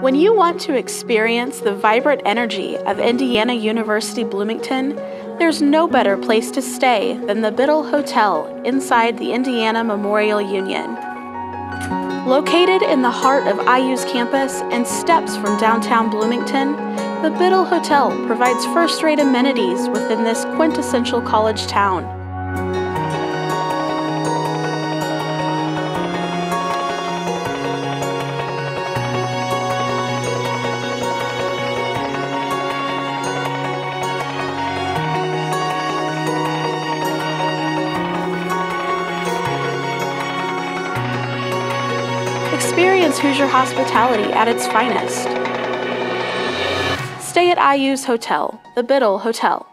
When you want to experience the vibrant energy of Indiana University Bloomington, there's no better place to stay than the Biddle Hotel inside the Indiana Memorial Union. Located in the heart of IU's campus and steps from downtown Bloomington, the Biddle Hotel provides first rate amenities within this quintessential college town. Experience Hoosier hospitality at its finest. Stay at IU's Hotel, the Biddle Hotel.